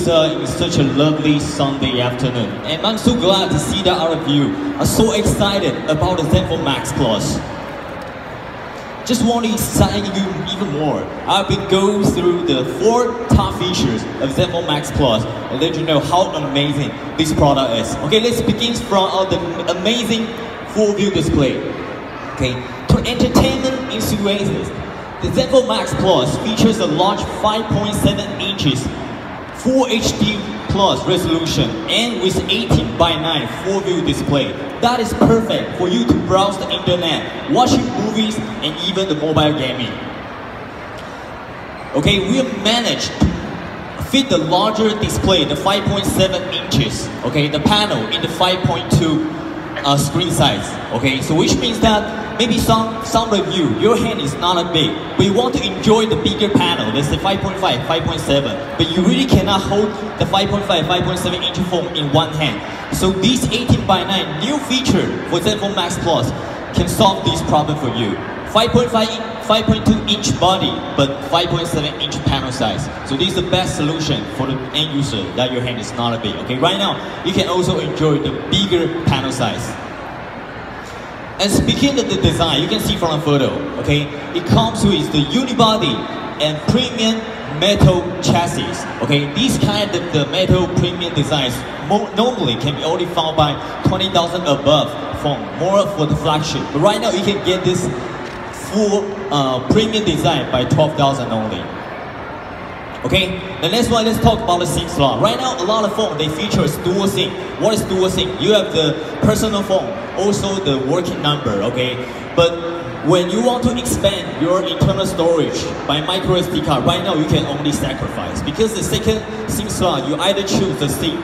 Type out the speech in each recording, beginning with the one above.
User in such a lovely Sunday afternoon. And I'm so glad to see that all of you are so excited about the Zenfone Max Plus. Just want to excite you even more. I've been going through the four top features of Zenfone Max Plus and let you know how amazing this product is. Okay, let's begin from uh, the amazing full view display. Okay, to entertainment enthusiasts, the Zenfone Max Plus features a large 5.7 inches Full HD Plus resolution and with 18 by 9 full view display. That is perfect for you to browse the internet, watching movies and even the mobile gaming. Okay, we managed to fit the larger display, the 5.7 inches, okay, the panel in the 5.2 uh, screen size. Okay, so which means that maybe some some of you, your hand is not that big, but you want to enjoy the bigger panel. Let's say 5.5, 5.7, but you really cannot hold the 5.5, 5.7 inch phone in one hand. So this 18 by 9 new feature for Zenfone Max Plus can solve this problem for you. 5.5, 5.2 inch body, but 5.7 inch panel size. So this is the best solution for the end user that your hand is not a big. Okay, right now you can also enjoy the bigger panel size. And speaking of the design, you can see from the photo, okay, it comes with the unibody and premium metal chassis. Okay, these kind of the metal premium designs normally can be only found by 20,000 above phone, more for the flagship. But right now you can get this full uh, premium design by 12,000 only. Okay, the next one, let's talk about the SIM slot. Right now, a lot of phones, they feature dual SIM. What is dual SIM? You have the personal phone, also the working number, okay? But when you want to expand your internal storage by micro SD card, right now you can only sacrifice. Because the second SIM slot, you either choose the SIM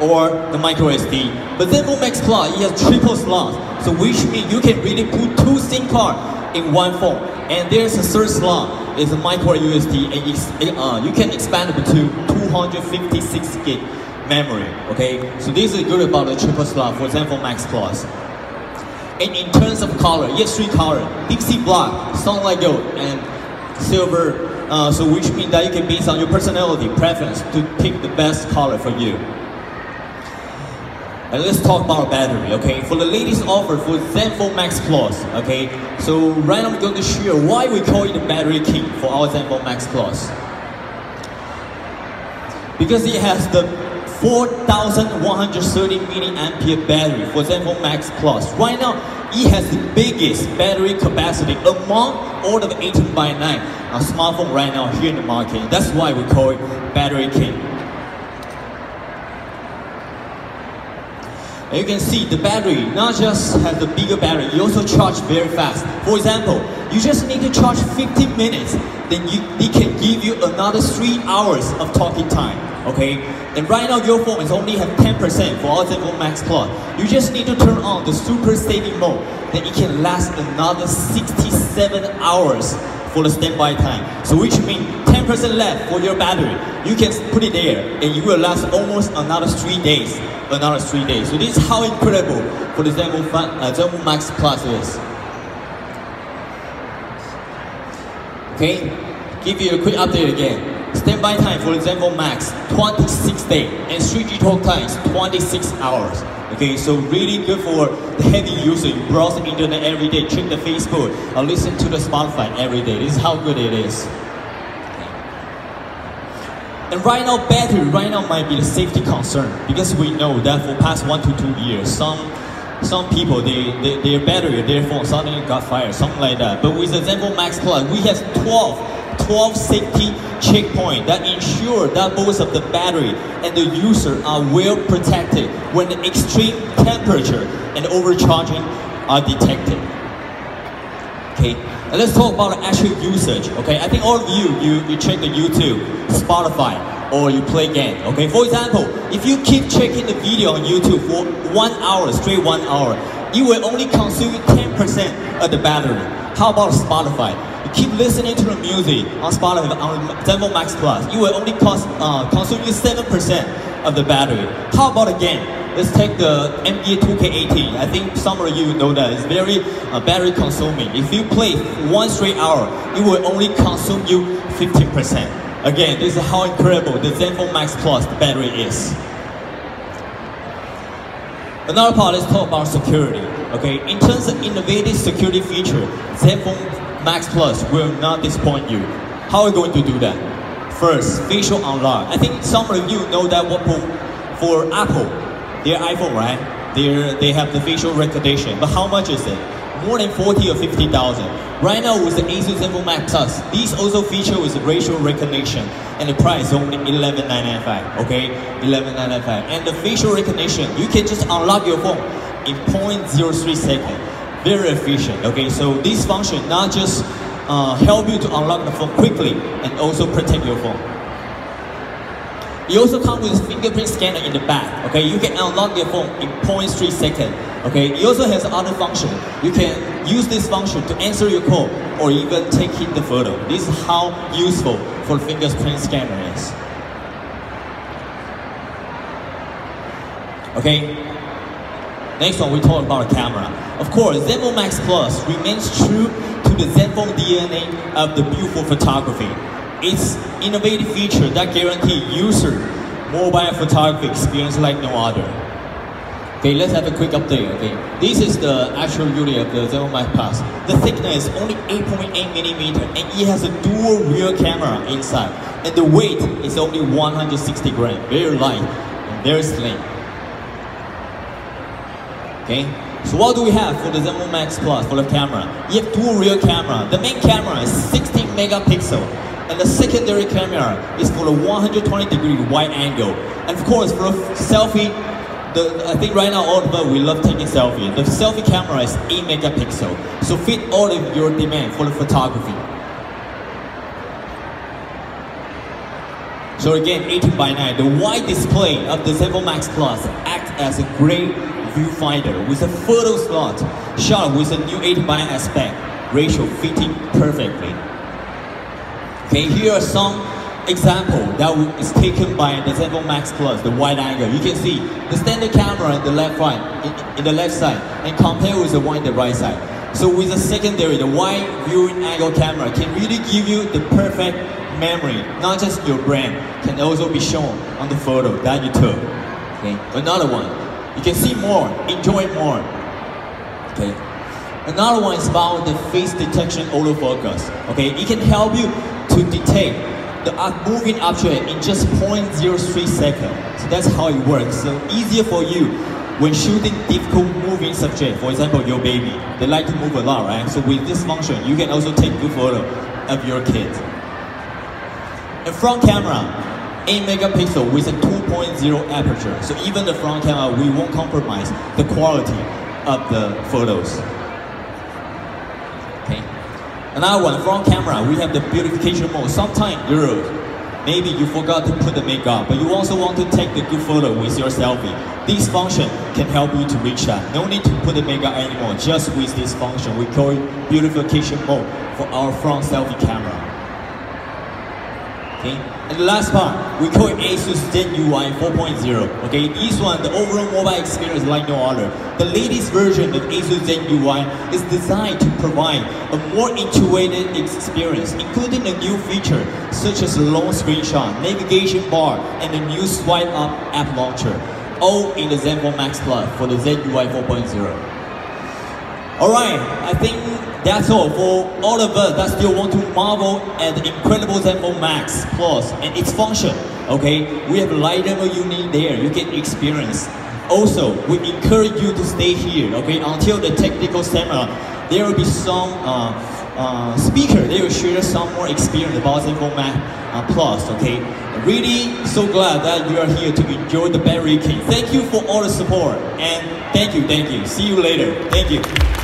or the micro SD. But then Max Plus, it has triple slots. So which means you can really put two SIM cards in one phone. And there's a third slot, it's a micro USB, and uh, you can expand it to 256 gig memory. Okay, so this is good about the triple slot, for example, Max Plus. And in terms of color, yes, three color: Deepsea Black, Sunlight Gold, and Silver. Uh, so which means that you can base on your personality preference to pick the best color for you. And let's talk about battery, okay? For the latest offer for Zenfone Max Plus, okay? So right now I'm going to share why we call it the battery king for our Zenfone Max Plus. Because it has the 4,130 milliampere battery for Zenfone Max Plus. Right now, it has the biggest battery capacity among all of the 18 by 9 uh, smartphone right now here in the market. That's why we call it battery king. And you can see the battery not just has the bigger battery, it also charge very fast. For example, you just need to charge 15 minutes, then you, it can give you another 3 hours of talking time, okay? And right now your phone is only have 10% for Zenfone Max Plus. You just need to turn on the super saving mode, then it can last another 67 hours for the standby time. So which means 10% left for your battery. You can put it there and you will last almost another 3 days another three days. So this is how incredible for the Zenfone, uh, Max Plus is. Okay, give you a quick update again. Standby time for Zenfone Max, 26 days, and 3G talk time is 26 hours. Okay, so really good for the heavy user. You browse the internet every day, check the Facebook, or listen to the Spotify every day. This is how good it is. And right now, battery right now might be the safety concern because we know that for past one to two years, some some people they, they their battery, their phone suddenly got fired, something like that. But with the Zenfone Max Plus, we have 12, 12 safety checkpoint that ensure that both of the battery and the user are well protected when the extreme temperature and overcharging are detected. Okay, and let's talk about the actual usage. Okay, I think all of you, you, you check the YouTube, Spotify, or you play game. Okay, for example, if you keep checking the video on YouTube for one hour, straight one hour, you will only consume 10% of the battery. How about Spotify? You keep listening to the music on Spotify, on Zenfone Max Plus, you will only cost, uh, consume you 7% of the battery. How about a game? Let's take the NBA 2K18. I think some of you know that. It's very uh, battery consuming. If you play one straight hour, it will only consume you 15%. Again, this is how incredible the Zenfone Max Plus battery is. Another part, let's talk about security. Okay, in terms of innovative security feature, Zenfone Max Plus will not disappoint you. How are we going to do that? First, facial unlock. I think some of you know that what for, Apple, their iPhone, right? They they have the facial recognition, but how much is it? More than 40 or 50,000. Right now with the Asus Zenfone Plus, these also feature with facial recognition, and the price only 11,995. Okay, 11,995. And the facial recognition, you can just unlock your phone in 0.03 second. Very efficient. Okay, so this function not just uh, help you to unlock the phone quickly and also protect your phone. It also comes with fingerprint scanner in the back. Okay, you can unlock your phone in 0.3 second. Okay, it also has other function. You can use this function to answer your call or even take in the photo. This is how useful for fingerprint scanner is. Okay, next one we talk about the camera. Of course, Zenfone Max Plus remains true to the Zenfone DNA of the beautiful photography. It's innovative feature that guarantee user mobile photography experience like no other. Okay, let's have a quick update. Okay, this is the actual unit of the Max Plus. The thickness is only 8.8 millimeter, and it has a dual rear camera inside. And the weight is only 160 gram, very light and very slim. Okay, so what do we have for the Zenfone Max Plus for the camera? You have dual rear camera. The main camera is 16 megapixel and the secondary camera is for a 120 degree wide angle. And of course, for a selfie, the, I think right now all of us, we love taking selfie. The selfie camera is 8 megapixel, so fit all of your demand for the photography. So again, 18 by 9, the wide display of the Zenfone Max Plus acts as a great viewfinder with a photo slot shot with a new 18 by 9 aspect ratio fitting perfectly. Okay, here are some example that is taken by the Zenfone Max Plus, the wide angle. You can see the standard camera in the left right, in, in the left side, and compare with the one in the right side. So with the secondary, the wide viewing angle camera can really give you the perfect memory, not just your brain, can also be shown on the photo that you took. Okay, another one, you can see more, enjoy more. Okay, another one is about the face detection autofocus. Okay, it can help you to detect the moving object in just 0.03 seconds. So that's how it works. So easier for you when shooting difficult moving subject, for example, your baby. They like to move a lot, right? So with this function, you can also take good photo of your kids. The front camera, 8 megapixel with a 2.0 aperture. So even the front camera, we won't compromise the quality of the photos. Another one, front camera, we have the beautification mode. Sometimes, girls, maybe you forgot to put the makeup, but you also want to take the good photo with your selfie. This function can help you to reach that. No need to put the makeup anymore, just with this function. We call it beautification mode for our front selfie camera. Okay? And the last part, we call it ASUS Zen UI 4.0. Okay, this one, the overall mobile experience like no other. The latest version of ASUS Zen UI is designed to provide a more intuitive experience, including a new feature such as long screenshot, navigation bar, and a new swipe up app launcher, all in the Zenfone Max Plus for the Zen UI 4.0. Alright, I think that's all for all of us that still want to marvel at the incredible Zenfone Max Plus and its function. Okay, we have a light demo unit there, you can experience. Also, we encourage you to stay here, okay, until the technical seminar. There will be some uh, uh, speaker, they will share some more experience about Zenfone Max uh, Plus, okay. Really so glad that you are here to enjoy the battery king. Thank you for all the support and thank you, thank you. See you later. Thank you.